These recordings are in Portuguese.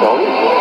Thank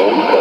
Moon.